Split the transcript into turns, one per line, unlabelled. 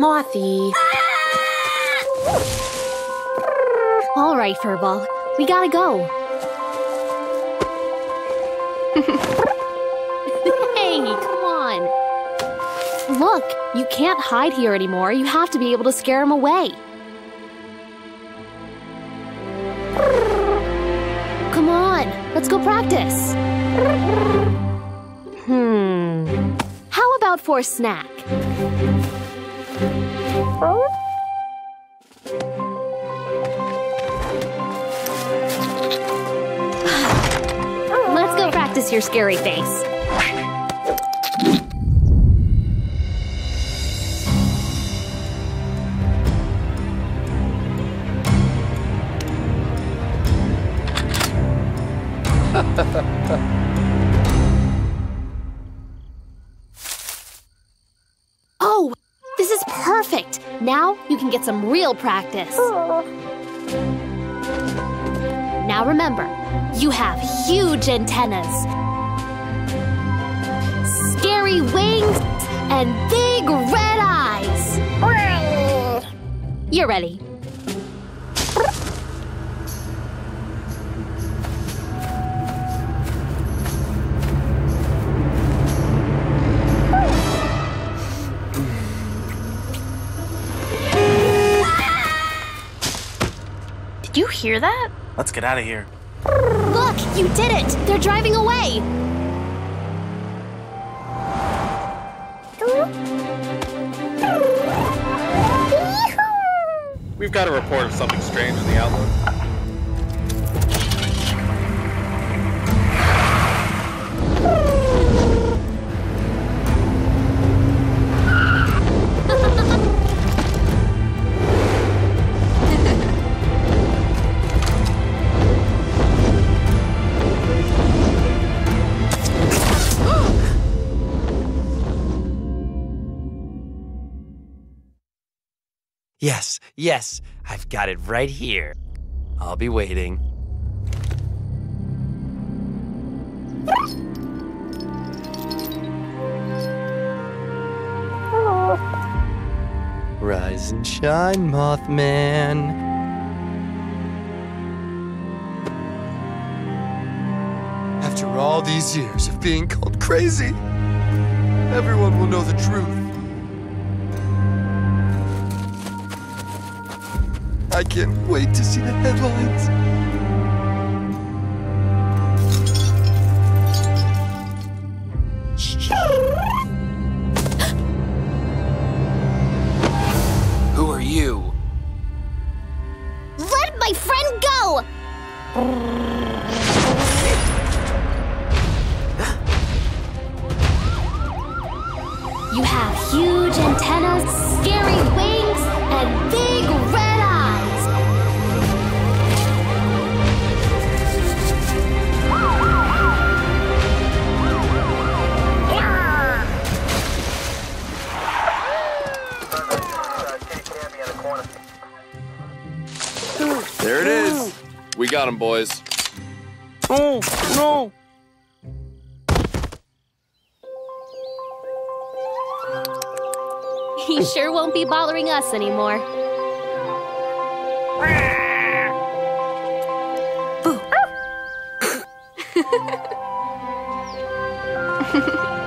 frothy.
All right, Furball. We gotta go. hey, come on. Look, you can't hide here anymore. You have to be able to scare him away. Come on, let's go practice.
Hmm.
How about for a snack? Oh. Let's go practice your scary face. Oh, this is perfect. Now you can get some real practice. Now remember, you have huge antennas, scary wings, and big red eyes. You're ready.
Did you hear that?
Let's get out of here.
Look, you did it! They're driving away!
We've got a report of something strange in the outlook.
Yes, yes, I've got it right here. I'll be waiting. Rise and shine, Mothman. After all these years of being called crazy, everyone will know the truth. I can't wait to see the headlines. Who are you?
Let my friend go! You have huge antennas,
We got him, boys.
Oh, no!
He sure won't be bothering us anymore. Boo.